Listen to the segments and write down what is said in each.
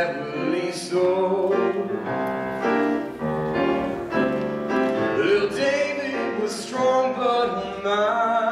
Necessarily so. Little David was strong but mind.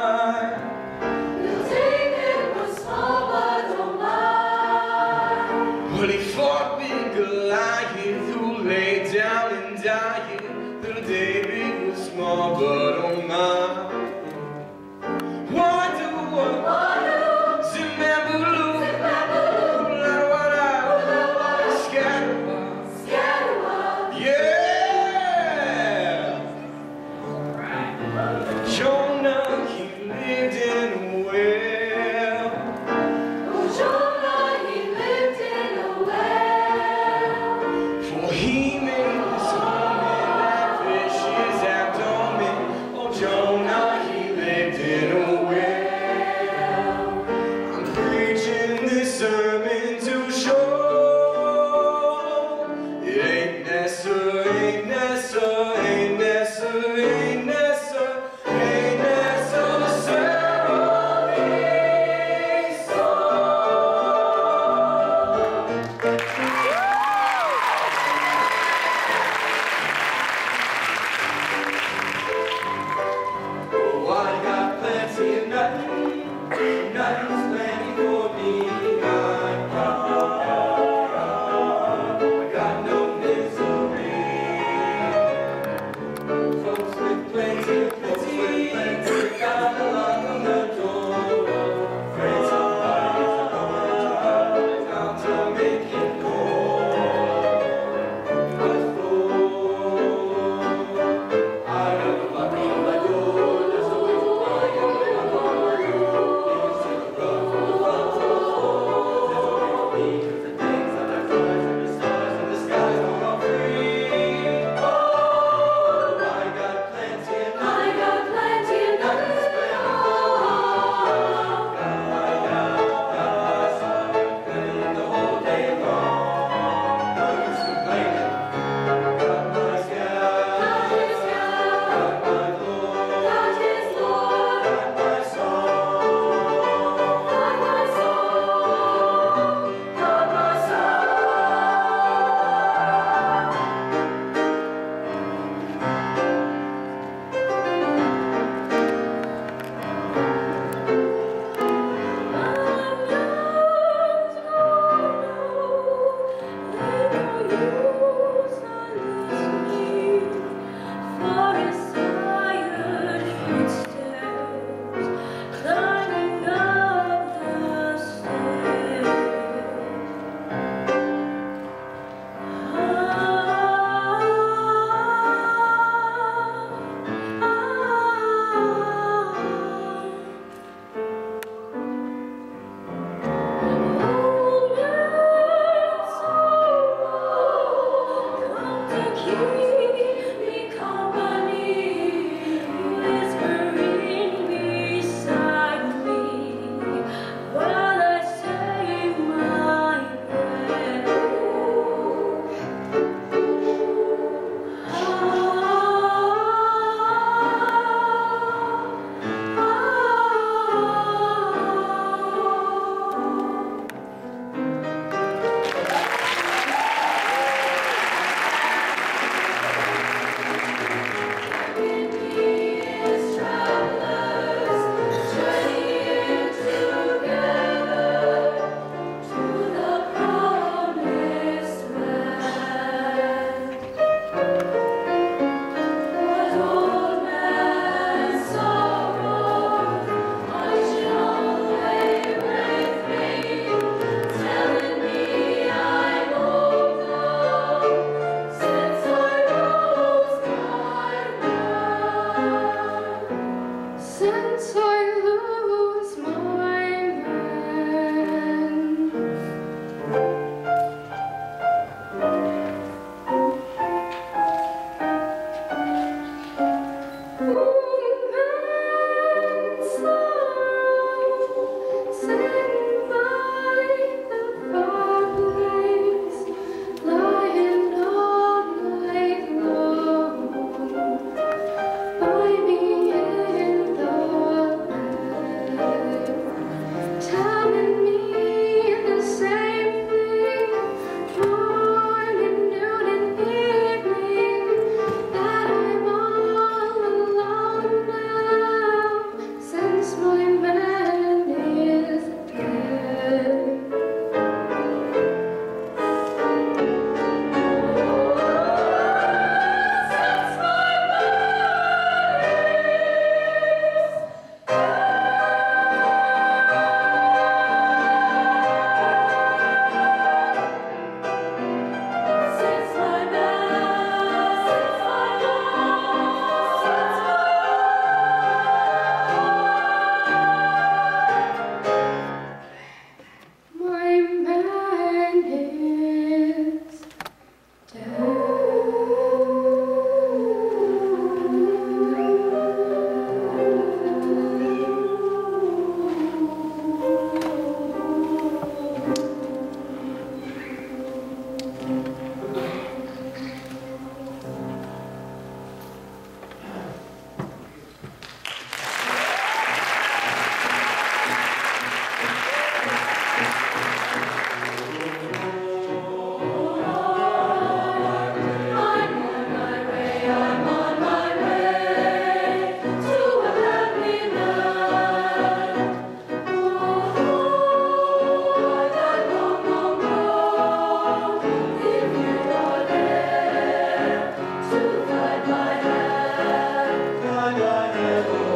heaven.